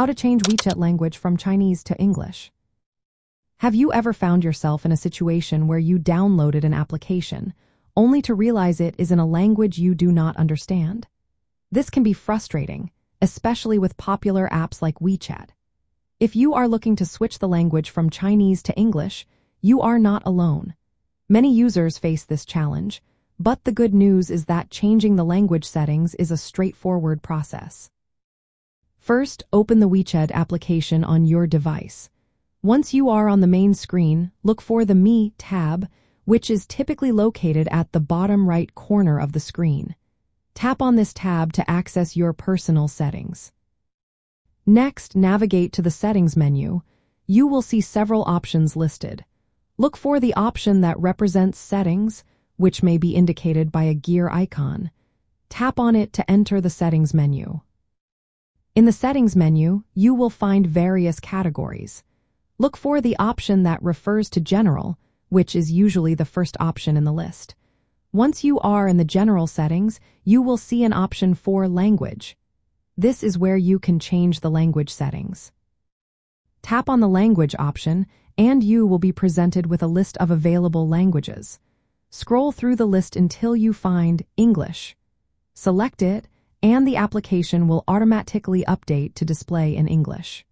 How to change WeChat language from Chinese to English. Have you ever found yourself in a situation where you downloaded an application only to realize it is in a language you do not understand? This can be frustrating, especially with popular apps like WeChat. If you are looking to switch the language from Chinese to English, you are not alone. Many users face this challenge, but the good news is that changing the language settings is a straightforward process. First, open the WeChat application on your device. Once you are on the main screen, look for the Me tab, which is typically located at the bottom right corner of the screen. Tap on this tab to access your personal settings. Next, navigate to the Settings menu. You will see several options listed. Look for the option that represents Settings, which may be indicated by a gear icon. Tap on it to enter the Settings menu. In the Settings menu, you will find various categories. Look for the option that refers to General, which is usually the first option in the list. Once you are in the General settings, you will see an option for Language. This is where you can change the language settings. Tap on the Language option, and you will be presented with a list of available languages. Scroll through the list until you find English. Select it, and the application will automatically update to display in English.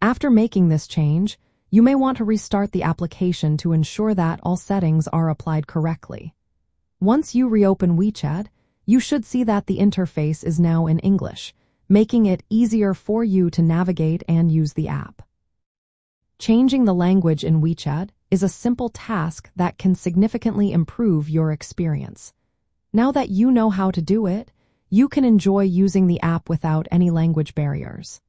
After making this change, you may want to restart the application to ensure that all settings are applied correctly. Once you reopen WeChat, you should see that the interface is now in English, making it easier for you to navigate and use the app. Changing the language in WeChat is a simple task that can significantly improve your experience. Now that you know how to do it, you can enjoy using the app without any language barriers.